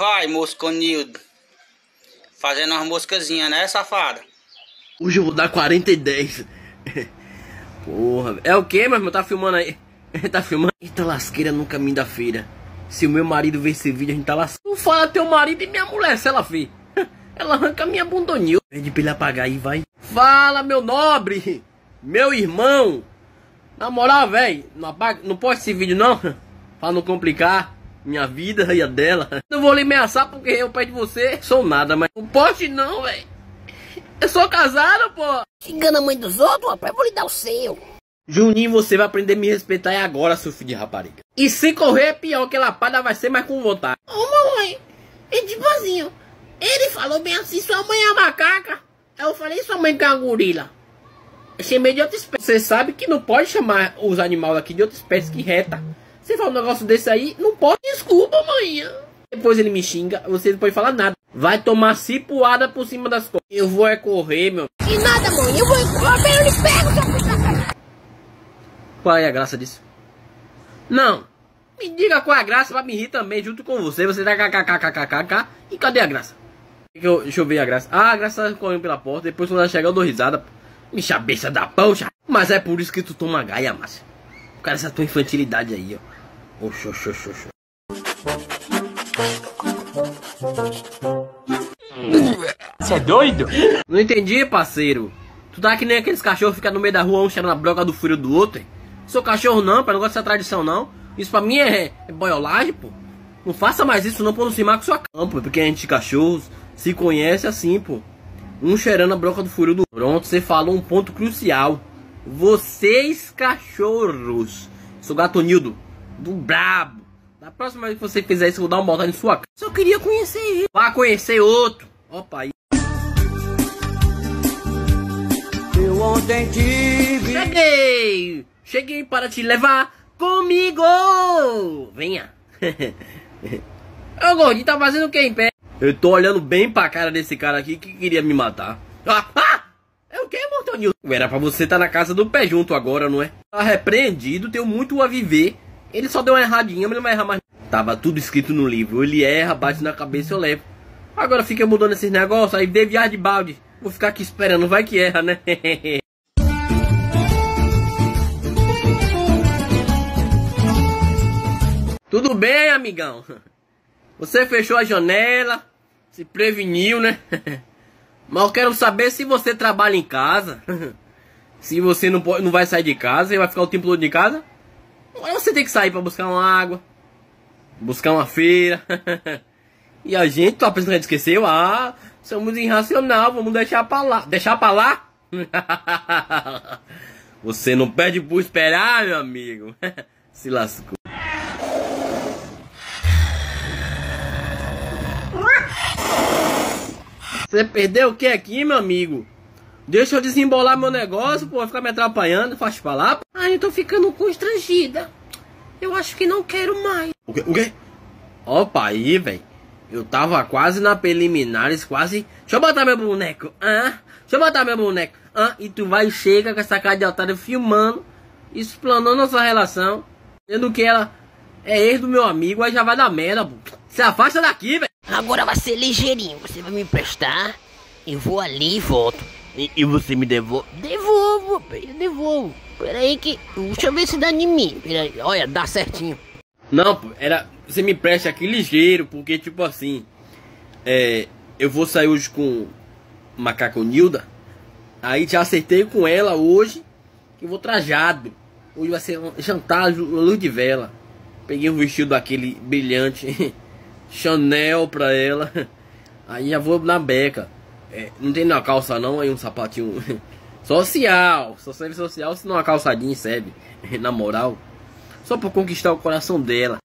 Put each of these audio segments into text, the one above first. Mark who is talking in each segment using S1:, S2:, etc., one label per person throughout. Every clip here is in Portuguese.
S1: vai, Mosconildo. Fazendo umas moscazinhas, né, safada?
S2: Hoje eu vou dar 40 e 10. Porra, é o que, meu irmão? Tá filmando aí? tá filmando? Eita lasqueira no caminho da feira. Se o meu marido ver esse vídeo, a gente tá lascado. Não fala teu marido e minha mulher, se ela vê. Ela arranca minha bundonil. Pede pra ele apagar aí, vai. Fala, meu nobre. Meu irmão. Na moral, velho, não, apaga, não esse vídeo não. Pra não complicar minha vida e a dela. Não vou lhe ameaçar porque eu pai de você sou nada, mas não poste não, velho. Eu sou casado, pô.
S3: Xingando a mãe dos outros, rapaz, eu vou lhe dar o seu.
S2: Juninho, você vai aprender a me respeitar é agora, seu filho de rapariga. E se correr é pior, que lapada vai ser mais com vontade.
S3: Ô, mamãe, é tipo assim. Ele falou bem assim, sua mãe é macaca. Eu falei, sua mãe que é uma gorila. Eu chamei de outra espécie.
S2: Você sabe que não pode chamar os animais aqui de outra espécie que reta. Você fala um negócio desse aí, não pode.
S3: Desculpa.
S2: Depois ele me xinga, você não pode falar nada. Vai tomar cipuada por cima das costas. Eu vou é correr, meu.
S3: E nada, mãe. Eu vou é correr, eu lhe pego, seu puta.
S2: Qual é a graça disso? Não. Me diga qual é a graça pra me rir também junto com você. Você tá kkkkkkk. E cadê a graça? Deixa eu ver a graça. Ah, a graça correndo pela porta. Depois quando ela chega eu dou risada. Me cabeça da poxa. Mas é por isso que tu toma gaia, Márcia. O cara, essa tua infantilidade aí, ó. Oxô, oxô, oxô, oxô.
S1: Você é doido?
S2: Não entendi, parceiro. Tu tá que nem aqueles cachorros que ficam no meio da rua, um cheirando a broca do filho do outro. Hein? Sou cachorro não, pá, não gosto dessa tradição não. Isso pra mim é, é boiolagem, pô. Não faça mais isso não pra não se com sua campo, porque a gente cachorros se conhece assim, pô. Um cheirando a broca do furo do. Pronto, você falou um ponto crucial. Vocês cachorros. Sou gatonildo. Do brabo. Da próxima vez que você fizer isso, eu vou dar uma botada em sua cara.
S3: Só queria conhecer ele.
S2: Vá conhecer outro. Opa aí.
S1: Eu ontem tive.
S2: Cheguei! Cheguei para te levar comigo! Venha! Ô gordinho, tá fazendo o que em pé? Eu tô olhando bem pra cara desse cara aqui que queria me matar. Ah! ah! É o que, Mortonil? Era pra você estar tá na casa do pé junto agora, não é? Tá repreendido, tenho muito a viver. Ele só deu uma erradinha, mas não vai errar mais. Tava tudo escrito no livro. Ele erra, bate na cabeça, eu levo. Agora fica mudando esses negócios, aí dê viagem de balde. Vou ficar aqui esperando, vai que erra, né? Tudo bem, amigão? Você fechou a janela, se preveniu, né? Mas eu quero saber se você trabalha em casa. Se você não, pode, não vai sair de casa e vai ficar o tempo todo de casa. Ou você tem que sair para buscar uma água, buscar uma feira. E a gente, tá pensando que esqueceu? Ah, somos irracional, vamos deixar pra lá. Deixar pra lá? Você não pede por esperar, meu amigo. Se lascou. Você perdeu o que aqui, meu amigo? Deixa eu desembolar meu negócio, pô, ficar me atrapalhando, faz pra lá.
S3: Ai, eu tô ficando constrangida. Eu acho que não quero mais.
S2: O quê? O quê? Opa, aí, velho. Eu tava quase na preliminares, quase. Deixa eu botar meu boneco. Ah, deixa eu botar meu boneco. Ah, e tu vai chega com essa cara de otário filmando, explanando nossa relação. Sendo que ela é ex do meu amigo, aí já vai dar merda, pô. Se afasta daqui, velho.
S3: Agora vai ser ligeirinho. Você vai me emprestar, eu vou ali e volto.
S2: E, e você me devolve?
S3: Eu devolvo. Peraí que. Deixa eu ver se dá em mim. Olha, dá certinho.
S2: Não, pô, era. Você me presta aqui ligeiro, porque tipo assim. É. Eu vou sair hoje com Macaco Nilda. Aí já acertei com ela hoje. Que vou trajado. Hoje vai ser um jantar luz de vela. Peguei um vestido daquele brilhante. Chanel pra ela. Aí já vou na beca. É, não tem na calça não, aí um sapatinho social. Só serve social se não uma calçadinha serve. Na moral. Só pra conquistar o coração dela.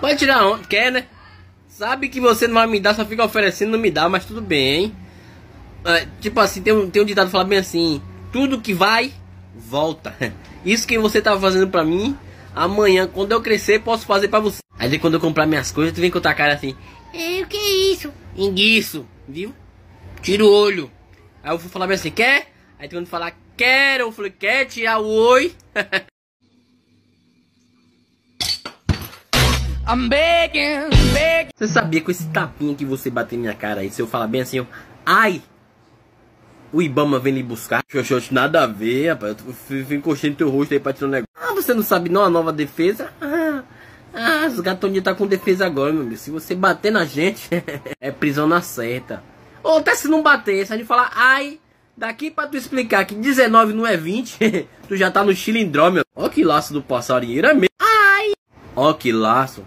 S2: Pode tirar onde? Quer, né? Sabe que você não vai me dar, só fica oferecendo, não me dá, mas tudo bem? É, tipo assim, tem um, tem um ditado que fala bem assim: Tudo que vai, volta. Isso que você tava fazendo pra mim, amanhã, quando eu crescer, posso fazer pra você. Aí quando eu comprar minhas coisas, tu vem com a cara assim:
S3: É, o que é isso?
S2: Enguiço, viu? Tira o olho. Aí eu vou falar bem assim: Quer? Aí tu quando falar quero. Eu falei, quer tirar o oi?
S3: I'm begging, begging.
S2: Você sabia com esse tapinha que você bater minha cara aí, se eu falar bem assim, ó, ai, o Ibama vem lhe buscar. Xoxote, nada a ver, rapaz. Eu encostei no teu rosto aí pra tirar um negócio. Ah, você não sabe não a nova defesa? Ah, ah os tá com defesa agora, meu amigo. Se você bater na gente, é prisão na certa. Ou até se não bater, se a gente falar, ai, daqui pra tu explicar que 19 não é 20, tu já tá no chilindró, meu. Ó que laço do passarinheiro, é mesmo. Ai, ó que laço.